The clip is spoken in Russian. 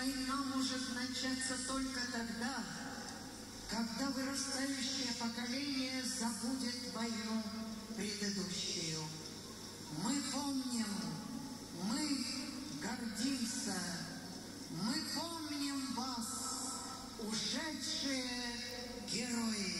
Война может начаться только тогда, когда вырастающее поколение забудет войну предыдущую. Мы помним, мы гордимся, мы помним вас, ушедшие герои.